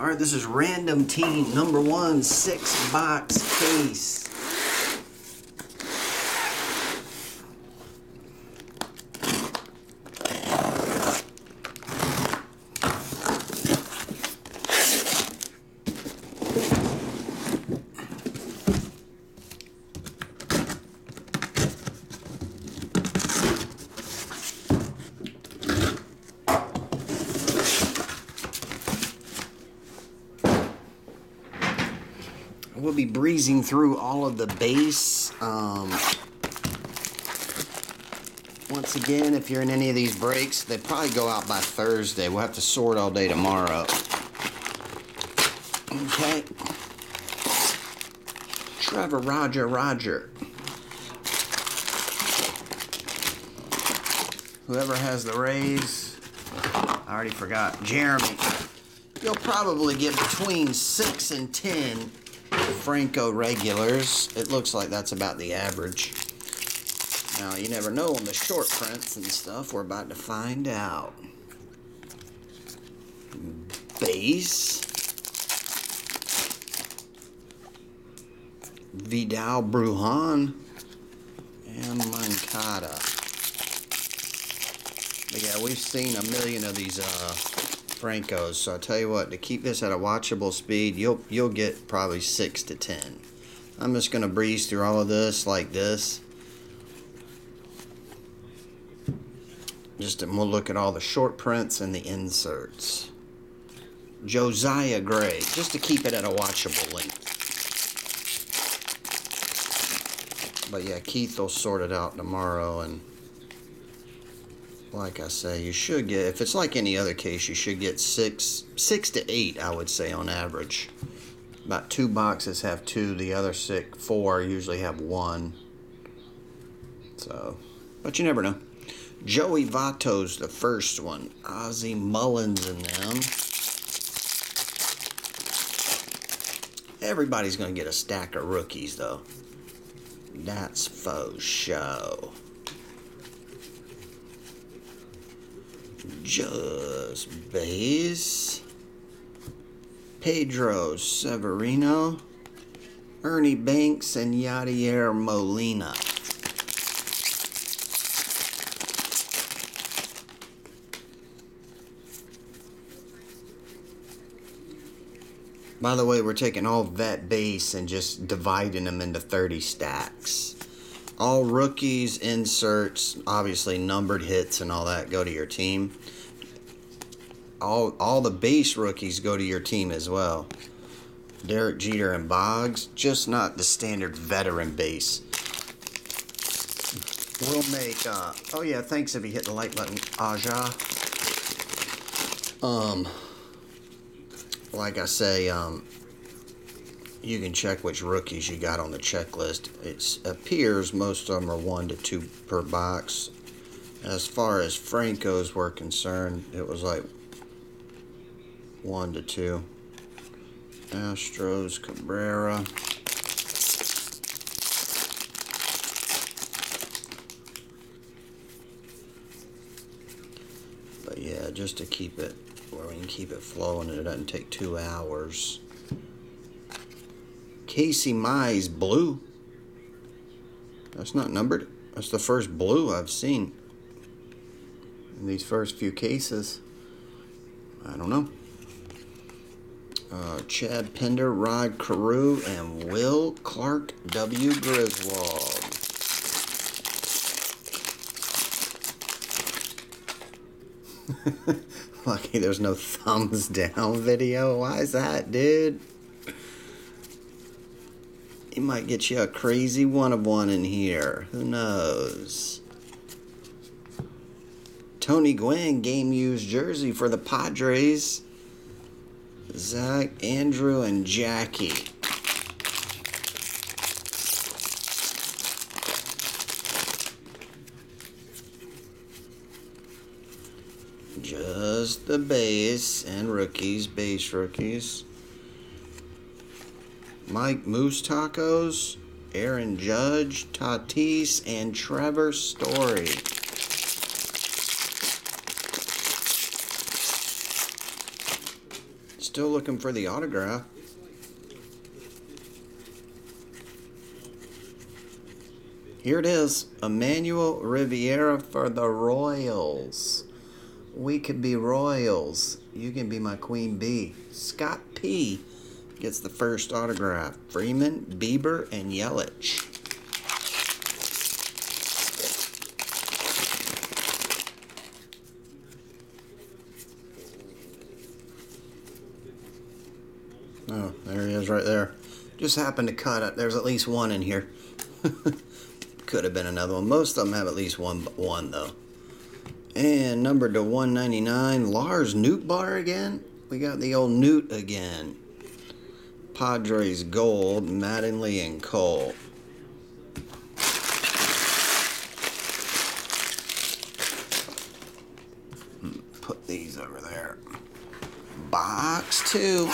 All right, this is random team number one, six box case. We'll be breezing through all of the base. Um, once again, if you're in any of these breaks, they probably go out by Thursday. We'll have to sort all day tomorrow. Okay. Trevor, Roger, Roger. Whoever has the Rays, I already forgot. Jeremy. You'll probably get between 6 and 10 Franco regulars. It looks like that's about the average. Now, you never know on the short prints and stuff. We're about to find out. Base. Vidal Brujan. And Moncada. But yeah, we've seen a million of these uh, Francos. So I tell you what, to keep this at a watchable speed, you'll you'll get probably six to ten. I'm just gonna breeze through all of this like this. Just and we'll look at all the short prints and the inserts. Josiah Gray, just to keep it at a watchable length. But yeah, Keith will sort it out tomorrow and like I say, you should get if it's like any other case, you should get six six to eight, I would say on average. About two boxes have two, the other six four usually have one. So but you never know. Joey Votto's the first one. Ozzie Mullins in them. Everybody's gonna get a stack of rookies though. That's faux show. Just base. Pedro Severino. Ernie Banks and Yadier Molina. By the way, we're taking all vet base and just dividing them into 30 stacks. All rookies, inserts, obviously numbered hits and all that go to your team. All all the base rookies go to your team as well. Derek Jeter and Boggs, just not the standard veteran base. We'll make uh oh yeah, thanks if you hit the like button, Aja. Um like I say, um you can check which rookies you got on the checklist. It appears most of them are one to two per box. As far as Francos were concerned, it was like one to two. Astros, Cabrera. But yeah, just to keep it where we can keep it flowing and it doesn't take two hours. Casey Mize blue. That's not numbered. That's the first blue I've seen in these first few cases. I don't know. Uh, Chad Pinder, Rod Carew, and Will Clark W. Griswold. Lucky there's no thumbs down video. Why is that, dude? He might get you a crazy one of one in here. Who knows? Tony Gwynn game used jersey for the Padres. Zach, Andrew, and Jackie. Just the base and rookies, base rookies. Mike Moustakas, Aaron Judge, Tatis, and Trevor Story. Still looking for the autograph. Here it is Emmanuel Riviera for the Royals. We could be Royals. You can be my Queen Bee. Scott P gets the first autograph. Freeman, Bieber, and Yelich. Oh, there he is right there. Just happened to cut it. There's at least one in here. Could have been another one. Most of them have at least one, one though. And numbered to 199, Lars Nootbaar again. We got the old Newt again. Padres Gold, Mattingly and Cole. Put these over there. Box two.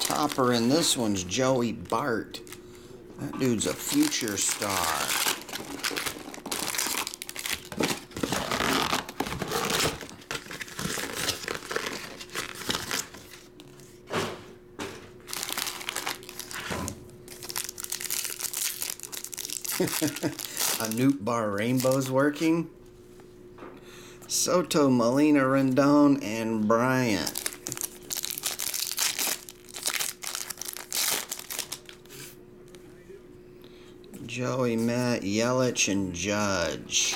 Topper in this one's Joey Bart. That dude's a future star. a Bar Rainbow's working. Soto, Molina, Rendon, and Bryant. Joey, Matt, Yelich, and Judge.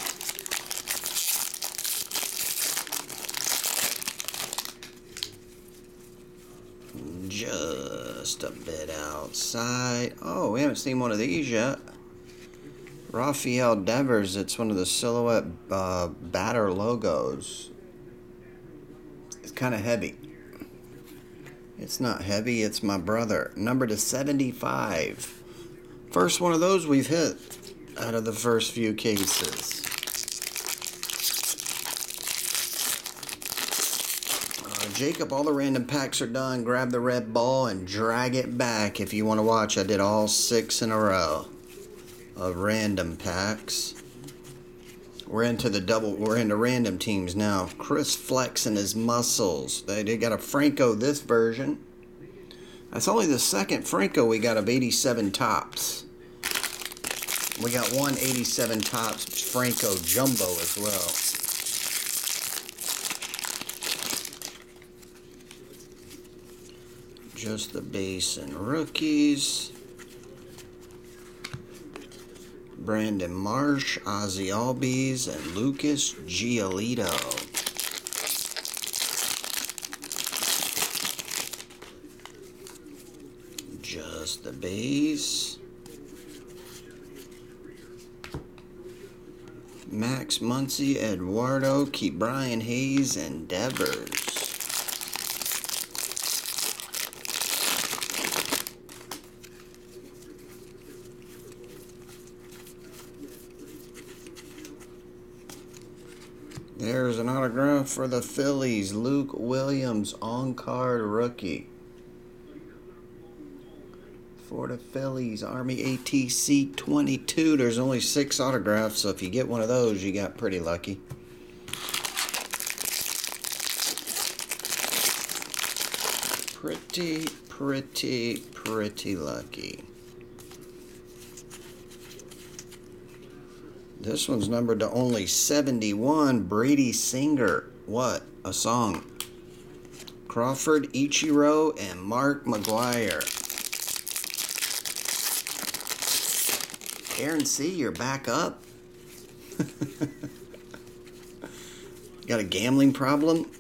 Just a bit outside. Oh, we haven't seen one of these yet. Rafael Devers, it's one of the silhouette uh, batter logos. It's kind of heavy. It's not heavy, it's my brother. Number to 75. First one of those we've hit out of the first few cases. Uh, Jacob, all the random packs are done. Grab the red ball and drag it back if you want to watch. I did all six in a row of random packs. We're into the double. We're into random teams now. Chris flexing his muscles. They, got a Franco this version. That's only the second Franco we got of 87 Topps. We got one 87 Topps Franco Jumbo as well. Just the base and rookies. Brandon Marsh, Ozzy Albies, and Lucas Giolito. Just the base. Max Muncy, Eduardo, brian Hayes, and Devers. There's an autograph for the Phillies, Luke Williams, on card rookie. For the Phillies, Army ATC 22. There's only six autographs, so if you get one of those, you got pretty lucky. Pretty, pretty, pretty lucky. This one's numbered to only 71. Brady Singer. What? A song. Crawford, Ichiro, and Mark McGwire. Aaron C., you're back up. Got a gambling problem?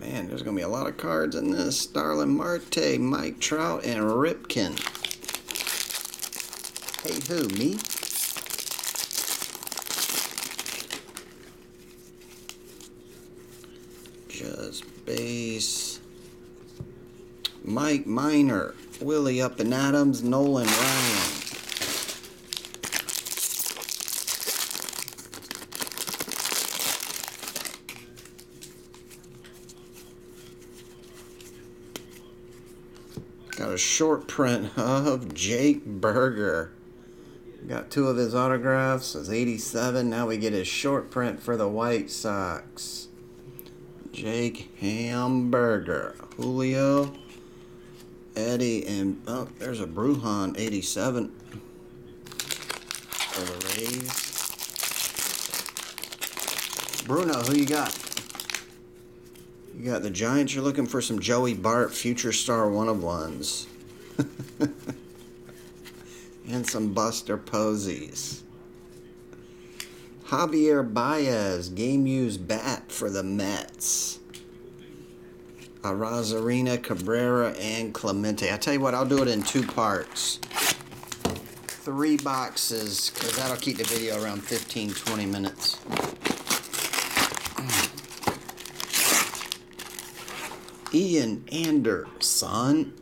Man, there's going to be a lot of cards in this. Starling Marte, Mike Trout, and Ripken. Hey, who? Me? Just base. Mike Minor, Willie Up and Adams, Nolan Ryan. Got a short print of Jake Burger. Got two of his autographs. His 87. Now we get his short print for the White Sox. Jake Hamburger. Julio. Eddie and oh, there's a Brujan 87 for the Rays. Bruno, who you got? You got the Giants. You're looking for some Joey Bart, future star one of ones. and some Buster Posies. Javier Baez, game used bat for the Mets. Arozarena, Cabrera, and Clemente. I tell you what, I'll do it in two parts. Three boxes, because that'll keep the video around 15 20 minutes. Ian Anderson.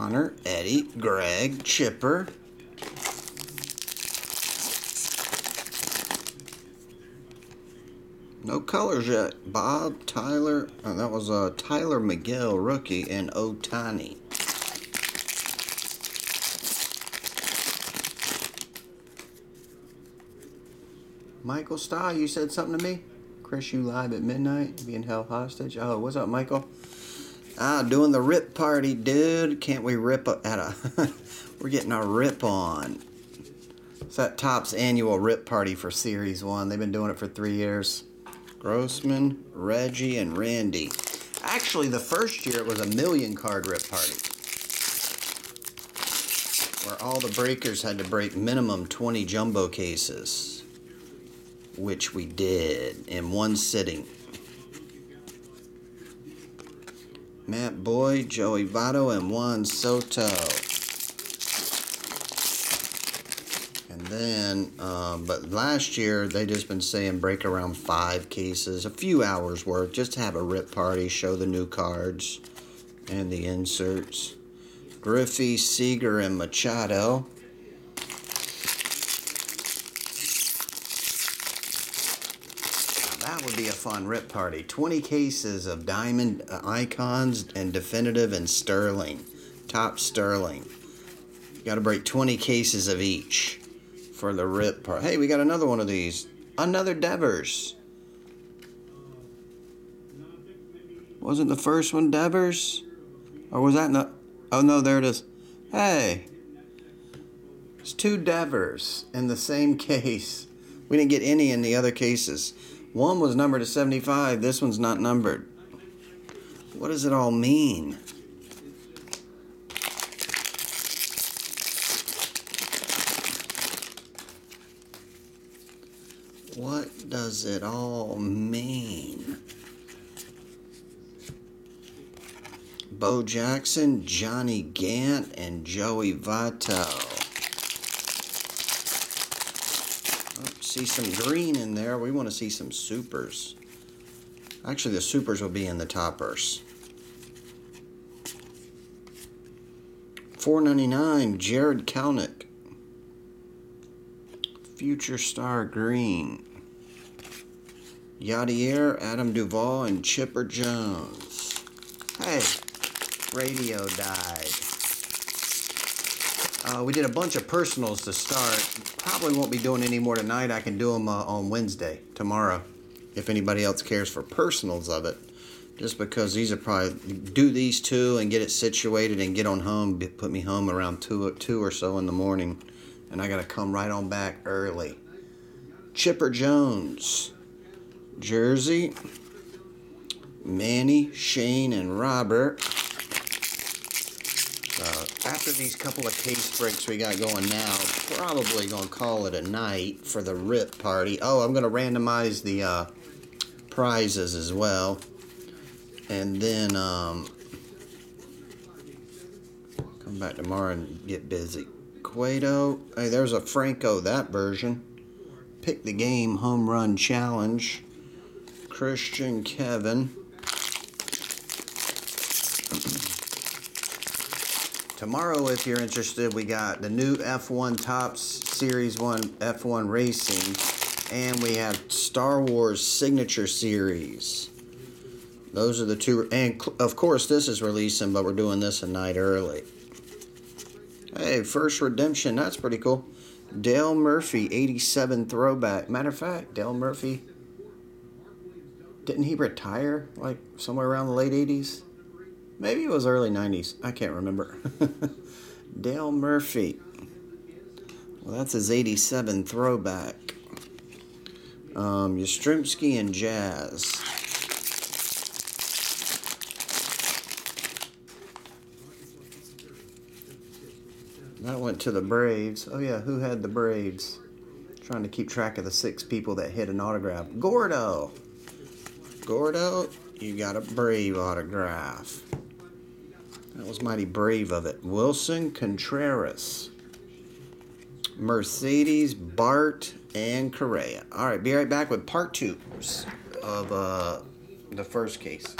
Connor, Eddie, Greg, Chipper. No colors yet. Bob, Tyler, oh, that was uh, Tylor Megill, rookie, and Ohtani. Michael Starr, you said something to me? Chris, you live at midnight, being held hostage. Oh, what's up, Michael? Ah, doing the rip party, dude. Can't we rip up at a? We're getting our rip on. It's that Topps annual rip party for Series 1. They've been doing it for three years. Grossman, Reggie, and Randy. Actually, the first year it was a million card rip party. Where all the breakers had to break minimum 20 jumbo cases. Which we did in one sitting. Matt Boyd, Joey Votto, and Juan Soto. And then, uh, but last year they just been saying break around five cases, a few hours worth, just have a rip party, show the new cards and the inserts. Griffey, Seager, and Machado. That would be a fun rip party. 20 cases of diamond uh, icons and definitive and sterling. Top sterling. Got to break 20 cases of each for the rip part. Hey, we got another one of these. Another Devers. Wasn't the first one Devers? Or was that not? Oh no, there it is. Hey. It's two Devers in the same case. We didn't get any in the other cases. One was numbered to 75, this one's not numbered. What does it all mean? What does it all mean? Bo Jackson, Johnny Gant, and Joey Votto. Oh, see some green in there. We want to see some supers. Actually, the supers will be in the toppers. Four ninety nine. Jarred Kelenic. Future Star Green. Yadier, Adam Duvall, and Chipper Jones. Hey, radio died. Uh, we did a bunch of personals to start. Probably won't be doing any more tonight. I can do them uh, on Wednesday, tomorrow, if anybody else cares for personals of it. Just because these are probably do these two and get it situated and get on home. Put me home around two two or so in the morning, and I gotta come right on back early. Chipper Jones, Jersey. Manny, Shane, and Robert. Uh, after these couple of case breaks we got going now, probably going to call it a night for the RIP party. Oh, I'm going to randomize the uh, prizes as well. And then um, come back tomorrow and get busy. Cueto. Hey, there's a Franco, that version. Pick the game home run challenge. Christian Kevin. Tomorrow, if you're interested, we got the new F1 Topps Series 1 F1 Racing, and we have Star Wars Signature Series. Those are the two, and of course, this is releasing, but we're doing this a night early. Hey, First Redemption, that's pretty cool. Dale Murphy, 87 throwback. Matter of fact, Dale Murphy, didn't he retire like somewhere around the late 80s? Maybe it was early 90s. I can't remember. Dale Murphy. Well, that's his 87 throwback. Um, Yastrzemski and Jazz. That went to the Braves. Oh, yeah, who had the Braves? Trying to keep track of the six people that hit an autograph. Gordo! Gordo, you got a Brave autograph. That was mighty brave of it. Willson Contreras. Mercedes, Bart, and Correa. All right, be right back with part two of uh, the first case.